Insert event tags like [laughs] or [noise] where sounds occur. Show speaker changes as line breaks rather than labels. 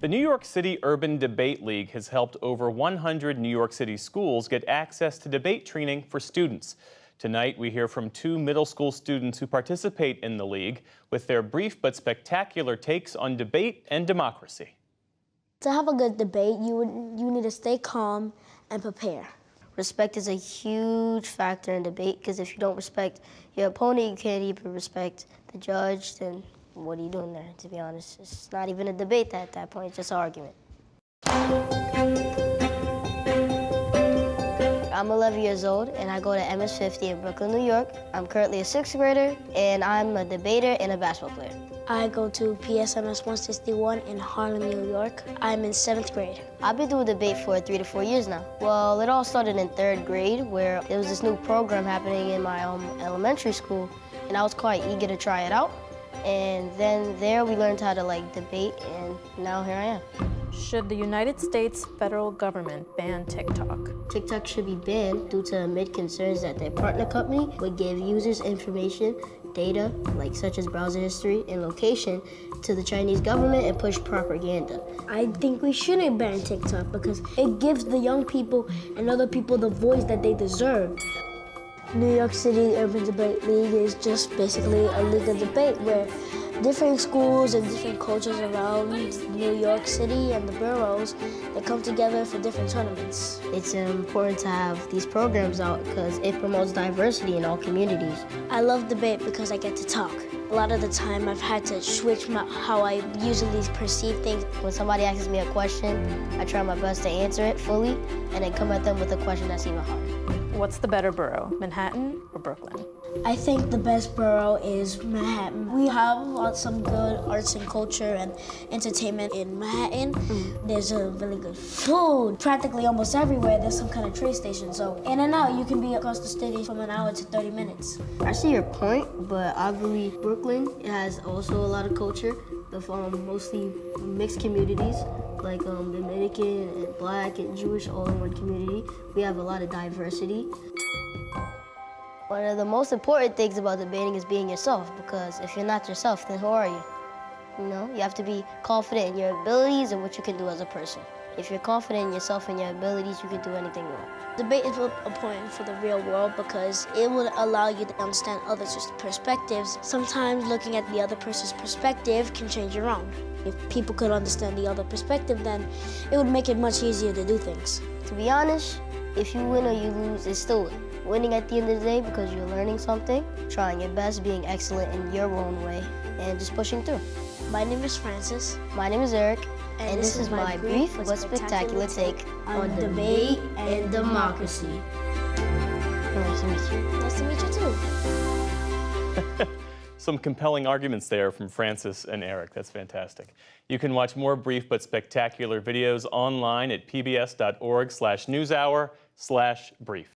The New York City Urban Debate League has helped over 100 New York City schools get access to debate training for students. Tonight, we hear from two middle school students who participate in the league with their brief but spectacular takes on debate and democracy.
To have a good debate, you, would, you need to stay calm and prepare.
Respect is a huge factor in debate because if you don't respect your opponent, you can't even respect the judge, then what are you doing there, to be honest? It's not even a debate at that point, it's just an argument. I'm 11 years old and I go to MS-50 in Brooklyn, New York. I'm currently a sixth grader and I'm a debater and a basketball player.
I go to PSMS 161 in Harlem, New York. I'm in seventh grade.
I've been doing debate for three to four years now. Well, it all started in third grade where there was this new program happening in my um, elementary school and I was quite eager to try it out. And then there we learned how to like debate and now here I am.
Should the United States federal government ban TikTok?
TikTok should be banned due to amid concerns that their partner company would give users information, data, like such as browser history and location, to the Chinese government and push propaganda.
I think we shouldn't ban TikTok because it gives the young people and other people the voice that they deserve. New York City Urban Debate League is just basically a league of debate where different schools and different cultures around New York City and the boroughs that come together for different tournaments.
It's important to have these programs out because it promotes diversity in all communities.
I love debate because I get to talk. A lot of the time I've had to switch my, how I usually perceive things.
When somebody asks me a question, I try my best to answer it fully and then come at them with a question that's even harder.
What's the better borough, Manhattan or Brooklyn?
I think the best borough is Manhattan. We have some good arts and culture and entertainment in Manhattan. Mm. There's a really good food. Practically almost everywhere there's some kind of train station. So in and out, you can be across the city from an hour to 30 minutes.
I see your point, but I believe Brooklyn has also a lot of culture of um, mostly mixed communities like um, Dominican and Black and Jewish all in one community. We have a lot of diversity. One of the most important things about debating is being yourself, because if you're not yourself, then who are you? You know, you have to be confident in your abilities and what you can do as a person. If you're confident in yourself and your abilities, you can do anything you want.
Debate is important for the real world because it will allow you to understand others' perspectives. Sometimes looking at the other person's perspective can change your own. If people could understand the other perspective, then it would make it much easier to do things.
To be honest, if you win or you lose, it's still winning at the end of the day because you're learning something, trying your best, being excellent in your own way, and just pushing through.
My name is Francis.
My name is Erick. And, and this, this, is my brief but spectacular take on debate and democracy. Nice to meet you.
Nice to meet
you too. [laughs] Some compelling arguments there from Francis and Erick. That's fantastic. You can watch more brief but spectacular videos online at pbs.org slash newshour slash brief.